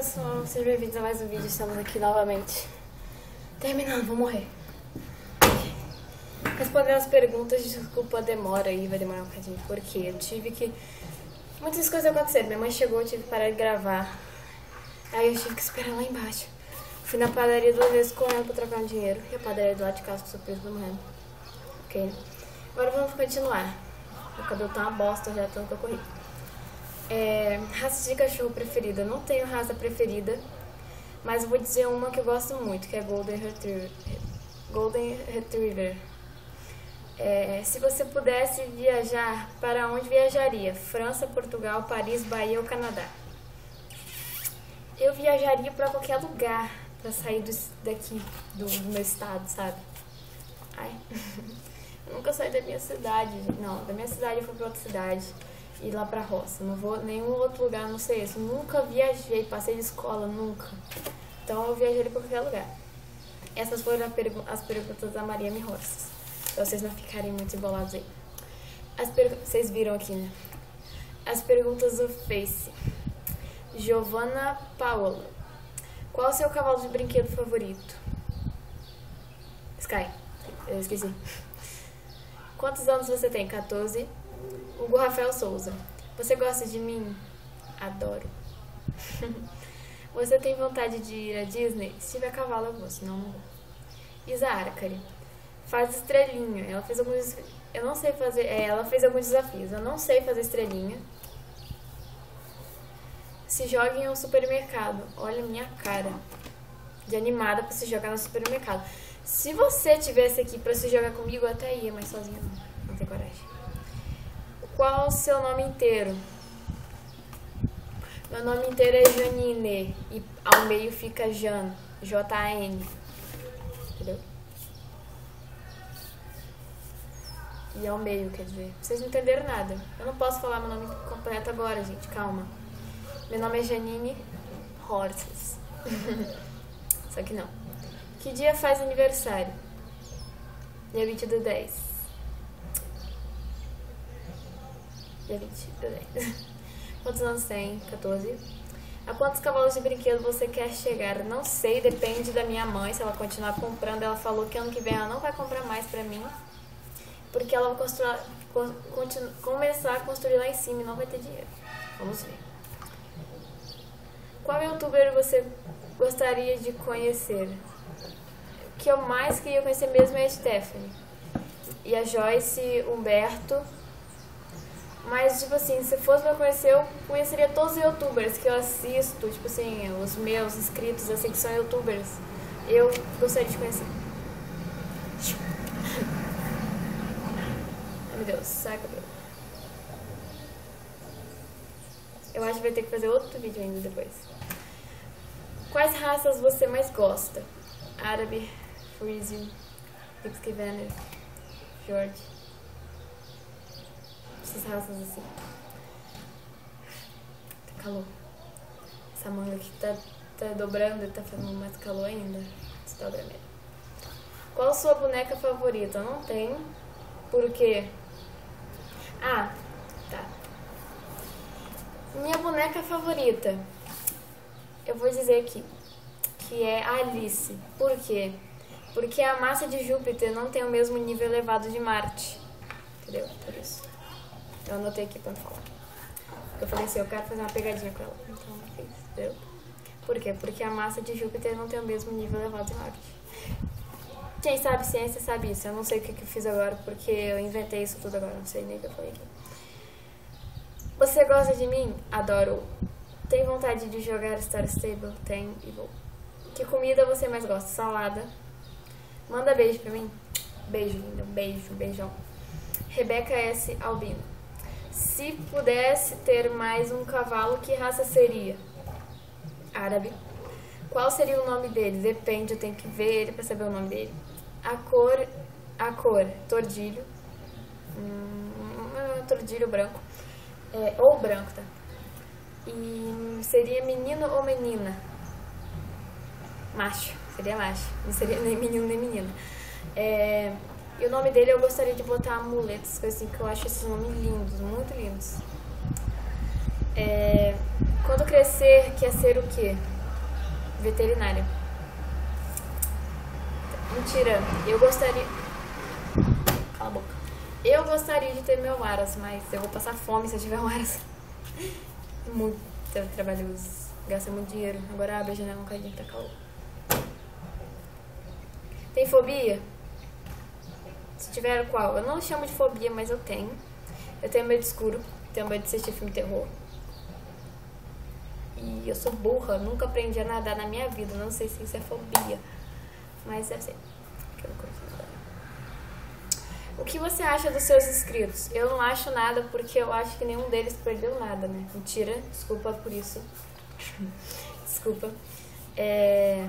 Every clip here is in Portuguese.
pessoal, sejam bem-vindos a mais um vídeo. Estamos aqui novamente. Terminando, vou morrer. Respondendo as perguntas, desculpa a demora aí, vai demorar um bocadinho, porque eu tive que. Muitas coisas aconteceram. Minha mãe chegou, eu tive que parar de gravar. Aí eu tive que esperar lá embaixo. Fui na padaria duas vezes correndo pra trocar um dinheiro. E a padaria do lado de casa, surpresa do morrendo. Ok? Agora vamos continuar. Meu cabelo tá uma bosta já, tanto que eu corri. É, raça de cachorro preferida. Não tenho raça preferida, mas vou dizer uma que eu gosto muito, que é Golden Retriever. Golden Retriever. É, se você pudesse viajar, para onde viajaria? França, Portugal, Paris, Bahia ou Canadá? Eu viajaria para qualquer lugar para sair do, daqui, do, do, meu estado, sabe? Ai, eu nunca saí da minha cidade. Não, da minha cidade eu fui para outra cidade ir lá pra roça. Não vou nenhum outro lugar, não sei esse. Nunca viajei, passei de escola, nunca. Então eu viajei pra qualquer lugar. Essas foram as perguntas da Maria Mirroças. Pra vocês não ficarem muito embolados aí. As vocês viram aqui, né? As perguntas do Face. Giovanna Paola. Qual o seu cavalo de brinquedo favorito? Sky. Eu esqueci. Quantos anos você tem? 14. Hugo Rafael Souza. Você gosta de mim? Adoro. Você tem vontade de ir à Disney? Se tiver cavalo, eu vou, senão não vou. Isa Arcari. Faz estrelinha. Ela fez alguns. Eu não sei fazer. É, ela fez alguns desafios. Eu não sei fazer estrelinha. Se joga em um supermercado. Olha minha cara. De animada pra se jogar no supermercado. Se você tivesse aqui pra se jogar comigo, até ia, mas sozinha não. Não tem coragem. Qual o seu nome inteiro? Meu nome inteiro é Janine e ao meio fica Jan, J-A-N. Entendeu? E ao meio, quer dizer. Vocês não entenderam nada. Eu não posso falar meu nome completo agora, gente. Calma. Meu nome é Janine Horses. Só que não. Que dia faz aniversário? Dia 20 do 10. Dia 20 Quantos anos tem? 14. A quantos cavalos de brinquedo você quer chegar? Não sei, depende da minha mãe. Se ela continuar comprando, ela falou que ano que vem ela não vai comprar mais pra mim. Porque ela vai construir, começar a construir lá em cima e não vai ter dinheiro. Vamos ver. Qual youtuber você gostaria de conhecer? O que eu mais queria conhecer mesmo é a Stephanie. E a Joyce, Humberto mas, tipo assim, se fosse pra conhecer, eu conheceria todos os youtubers que eu assisto, tipo assim, os meus inscritos, assim, que são youtubers. Eu gostaria de conhecer. Ai, meu Deus, sai cabelo. Eu acho que vai ter que fazer outro vídeo ainda depois. Quais raças você mais gosta? Árabe, Frisian, Lipsky George essas raças assim. Tá calor. Essa manga aqui tá, tá dobrando e tá fazendo mais calor ainda. Dobra mesmo. Qual sua boneca favorita? Não tenho. Por quê? Ah, tá. Minha boneca favorita. Eu vou dizer aqui. Que é Alice. Por quê? Porque a massa de Júpiter não tem o mesmo nível elevado de Marte. Entendeu? Por isso. Eu anotei aqui pra falar. Eu falei assim, eu quero fazer uma pegadinha com ela. Então eu fiz, entendeu? Por quê? Porque a massa de Júpiter não tem o mesmo nível elevado de Marte. Quem sabe ciência sabe isso. Eu não sei o que, que eu fiz agora, porque eu inventei isso tudo agora. Não sei nem o que eu falei aqui. Você gosta de mim? Adoro. Tem vontade de jogar Star Stable? Tem e vou. Que comida você mais gosta? Salada. Manda beijo pra mim. Beijo, linda. Beijo, beijão. Rebeca S. Albino. Se pudesse ter mais um cavalo, que raça seria? Árabe. Qual seria o nome dele? Depende, eu tenho que ver ele para saber o nome dele. A cor, a cor, tordilho. Hum, tordilho branco. É, ou branco, tá? E seria menino ou menina? Macho, seria macho. Não seria nem menino nem menina. É, e o nome dele eu gostaria de botar amuletos, coisas assim, que eu acho esses nomes lindos, muito lindos. É, Quando crescer, quer ser o quê? Veterinária. Mentira, eu gostaria. Cala a boca. Eu gostaria de ter meu Aras, mas eu vou passar fome se eu tiver um Aras. Muito trabalhoso. Gasta muito dinheiro. Agora abre a janela um cadinho, tá calor. Tem fobia? Se tiver qual? Eu não chamo de fobia, mas eu tenho. Eu tenho medo de escuro. Tenho medo de assistir filme de terror. E eu sou burra, nunca aprendi a nadar na minha vida. Não sei se isso é fobia. Mas deve ser. O que você acha dos seus inscritos? Eu não acho nada porque eu acho que nenhum deles perdeu nada, né? Mentira, desculpa por isso. desculpa. É...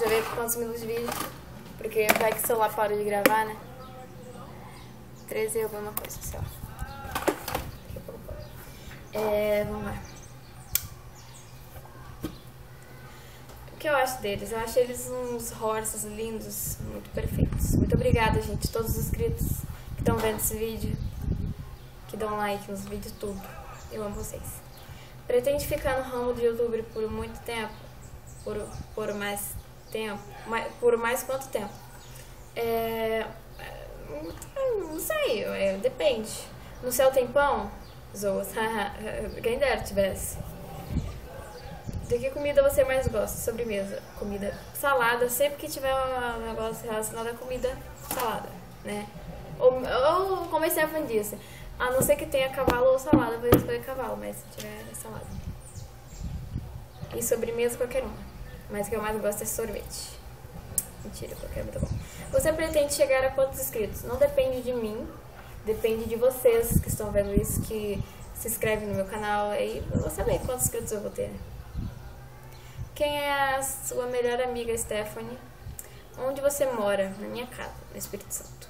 Eu ver quantos minutos de vídeo. Porque vai que o celular para de gravar, né? 13 e alguma coisa, sei lá. É, vamos lá. que eu acho deles? Eu acho eles uns horses lindos, muito perfeitos. Muito obrigada, gente, todos os inscritos que estão vendo esse vídeo, que dão like nos vídeos, tudo. Eu amo vocês. Pretende ficar no ramo do YouTube por muito tempo? Por, por mais tempo? Por mais quanto tempo? É, não sei, é, depende. No céu tem pão? Zoas. Quem dera tivesse. De que comida você mais gosta? Sobremesa. Comida salada. Sempre que tiver um negócio relacionado à comida, salada, né? Ou, ou como a Stephanie disse, a não ser que tenha cavalo ou salada, vou escolher cavalo, mas se tiver é salada. E sobremesa qualquer uma. Mas o que eu mais gosto é sorvete. Mentira, qualquer é muito bom. Você pretende chegar a quantos inscritos? Não depende de mim, depende de vocês que estão vendo isso, que se inscrevem no meu canal. Aí eu vou saber quantos inscritos eu vou ter. Quem é a sua melhor amiga, Stephanie? Onde você mora? Na minha casa, no Espírito Santo.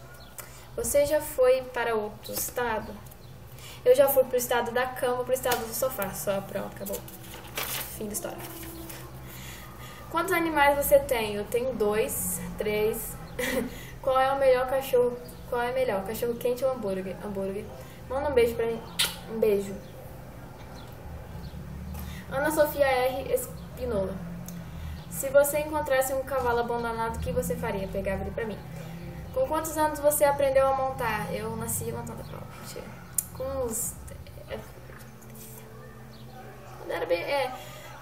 Você já foi para outro estado? Eu já fui pro estado da cama, pro estado do sofá. Só pronto, acabou. Fim da história. Quantos animais você tem? Eu tenho dois, três. Qual é o melhor cachorro? Qual é melhor? Cachorro quente ou hambúrguer? Hambúrguer. Manda um beijo pra mim. Um beijo. Ana Sofia R. Pinola. Se você encontrasse um cavalo abandonado, o que você faria? Pegava ele pra mim. Com quantos anos você aprendeu a montar? Eu nasci montando cavalo. Com uns. É, quando era bem. É,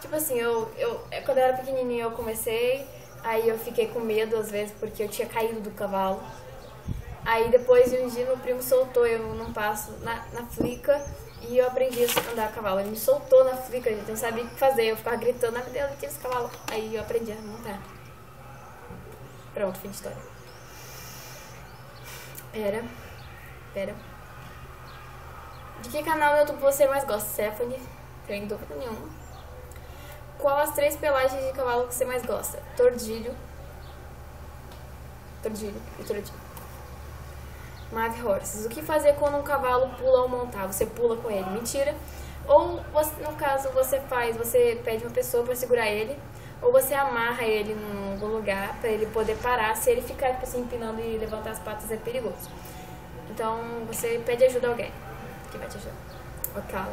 tipo assim, eu, eu, é, quando eu era pequenininha eu comecei, aí eu fiquei com medo às vezes porque eu tinha caído do cavalo. Aí depois de um dia meu primo soltou eu num passo na, na flica e eu aprendi a andar a cavalo. Ele me soltou na flica, gente, não sabia o que fazer. Eu ficava gritando, ah, meu Deus, tira esse cavalo. Aí eu aprendi a montar. Pronto, fim de história. Pera. Pera. De que canal do YouTube você mais gosta? Stephanie? Tem dúvida nenhuma. Qual as três pelagens de cavalo que você mais gosta? Tordilho. Tordilho e tordilho. Mave Horses. O que fazer quando um cavalo pula ao montar? Você pula com ele. Mentira. Ou, você, no caso, você faz, você pede uma pessoa para segurar ele, ou você amarra ele em algum lugar para ele poder parar. Se ele ficar tipo assim, empinando e levantar as patas, é perigoso. Então, você pede ajuda a alguém que vai te ajudar. Oh, calma.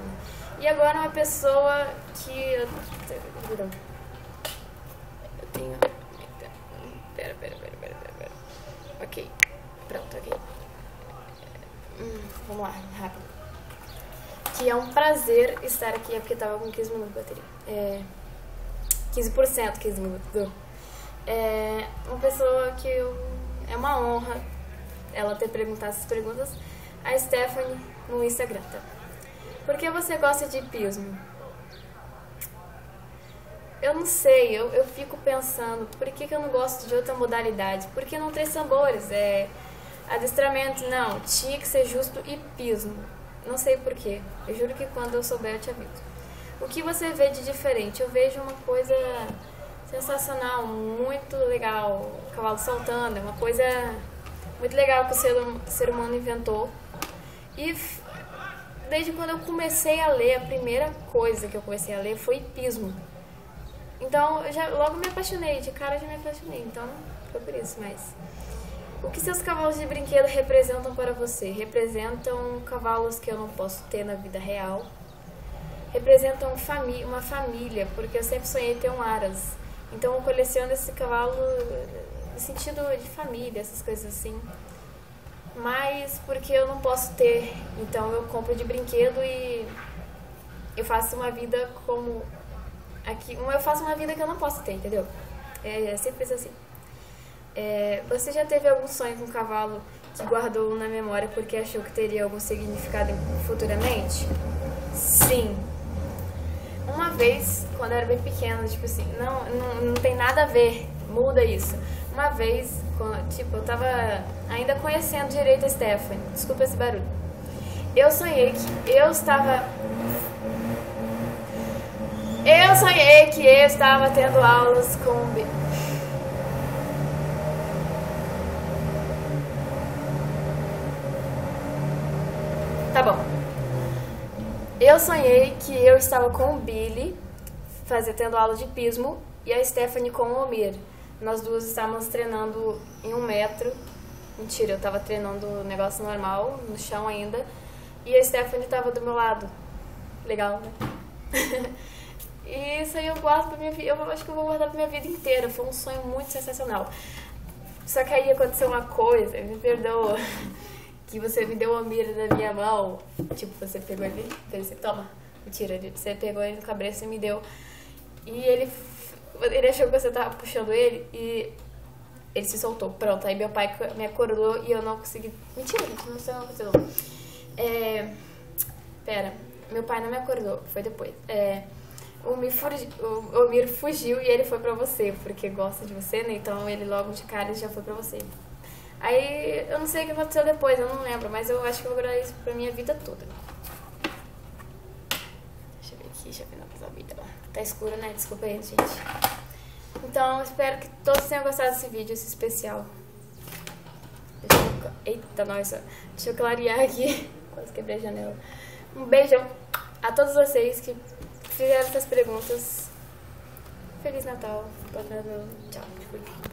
E agora uma pessoa que... Eu tenho... Pera, pera, pera, pera, pera. Ok. Pronto, ok. Hum, vamos lá, rápido. Que é um prazer estar aqui, é porque tava com 15 minutos de bateria. É, 15%, 15 minutos. É uma pessoa que eu, é uma honra ela ter perguntado essas perguntas. A Stephanie no Instagram, tá? Por que você gosta de hipismo? Eu não sei, eu, eu fico pensando, por que, que eu não gosto de outra modalidade? Porque não tem sabores, é Adestramento, não. Tinha que ser justo e pismo. Não sei porquê. Eu juro que quando eu souber eu te aviso. O que você vê de diferente? Eu vejo uma coisa sensacional, muito legal. O cavalo saltando, é uma coisa muito legal que o ser, hum, ser humano inventou. E desde quando eu comecei a ler, a primeira coisa que eu comecei a ler foi pismo. Então, eu já logo me apaixonei, de cara já me apaixonei. Então, foi por isso, mas o que seus cavalos de brinquedo representam para você? Representam cavalos que eu não posso ter na vida real. representam uma família, porque eu sempre sonhei ter um aras. Então eu coleciono esse cavalo no sentido de família, essas coisas assim. Mas porque eu não posso ter, então eu compro de brinquedo e eu faço uma vida como aqui, eu faço uma vida que eu não posso ter, entendeu? É, é simples assim. É, você já teve algum sonho com um cavalo que guardou na memória porque achou que teria algum significado futuramente? Sim. Uma vez, quando eu era bem pequena, tipo assim, não, não, não tem nada a ver, muda isso. Uma vez, tipo, eu tava ainda conhecendo direito a Stephanie, desculpa esse barulho. Eu sonhei que eu estava eu sonhei que eu estava tendo aulas com Tá bom. Eu sonhei que eu estava com o Billy, fazendo aula de pismo, e a Stephanie com o Omir. Nós duas estávamos treinando em um metro. Mentira, eu estava treinando o negócio normal, no chão ainda. E a Stephanie estava do meu lado. Legal, né? e isso aí eu guardo pra minha vida. Eu acho que eu vou guardar pra minha vida inteira. Foi um sonho muito sensacional. Só que aí aconteceu uma coisa, me perdoa que você me deu uma mira na minha mão. Tipo, você pegou ele, você toma, mentira, você pegou ele no cabeça e me deu. E ele, ele achou que você tava puxando ele e ele se soltou. Pronto, aí meu pai me acordou e eu não consegui. Mentira, não sei o que aconteceu. É. Pera, meu pai não me acordou, foi depois. É. O Mir, fugi, o, fugiu e ele foi pra você, porque gosta de você, né? Então ele logo de cara já foi pra você. Aí eu não sei o que aconteceu depois, eu não lembro, mas eu acho que eu vou guardar isso pra minha vida toda. Deixa eu ver. Tá escuro, né? Desculpa aí, gente. Então, espero que todos tenham gostado desse vídeo, esse especial. Deixa eu... Eita, nossa. Deixa eu clarear aqui. Quase quebrei a janela. Um beijão a todos vocês que fizeram essas perguntas. Feliz Natal. Tchau.